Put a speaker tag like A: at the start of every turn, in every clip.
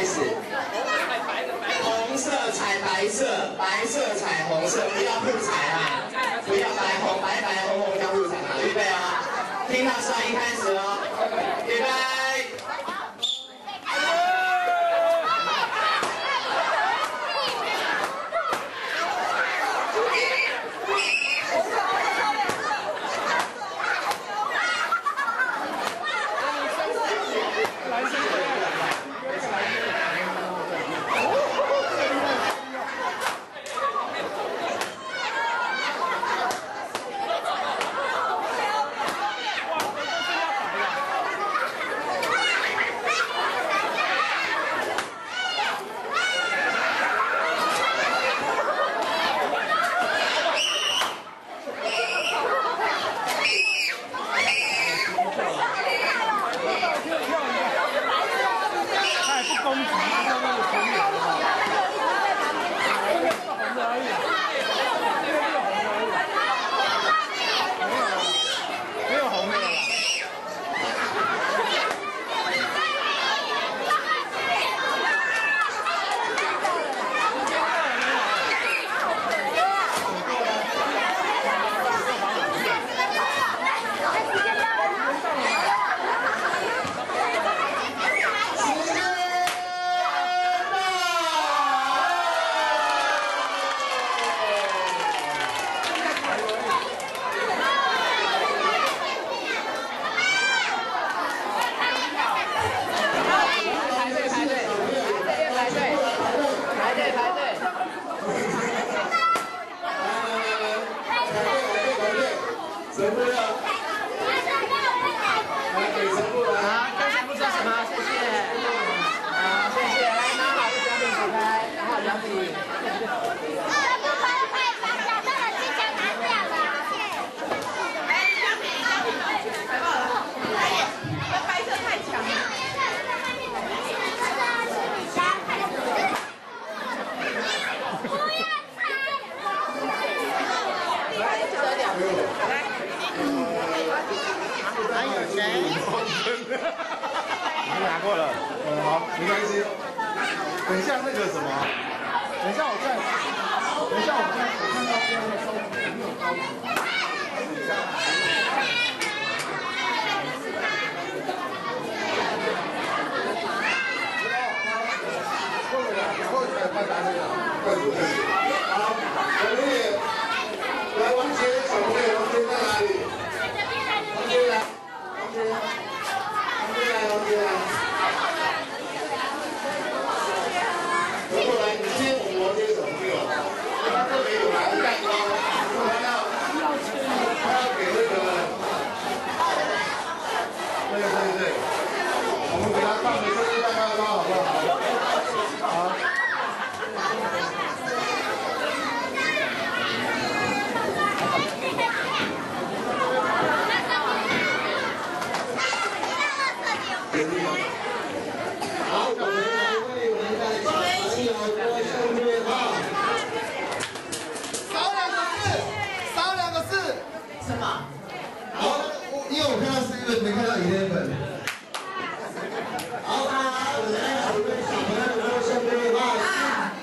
A: 开始。红色彩白色，白色彩红色，不要互彩啊！不要白红白白红红要互彩啊！预备啊！听到声音开始哦，预备。
B: 神。已经拿过了，嗯，好，没关系。等一下那个什么，等一下我再，等一下我再，我看到这样的收没有高级。过来，过来，快拿那个，快过。好
C: 我们来为我们的小朋友少
B: 两个字少
D: 两个字
E: 什么？
C: 好
F: 因为我看到是因为没看到爷爷们
C: 好好我们小朋友过生日的话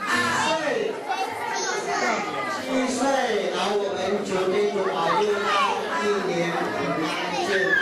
E: 七岁
C: 七岁然后我们准备一种好运来平安健康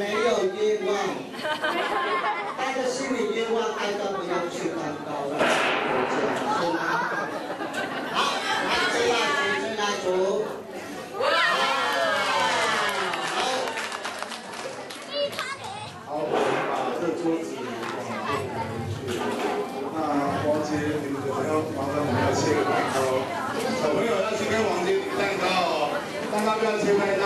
C: 没有愿望，带着心里愿望，爱到不要去蛋糕了。好，进来组，进来组。哇！好。
B: 好，我们把这桌子往后面去。那王杰，你们要麻烦我们要切个蛋糕。小朋友要去跟王杰比蛋糕，蛋糕不要切开。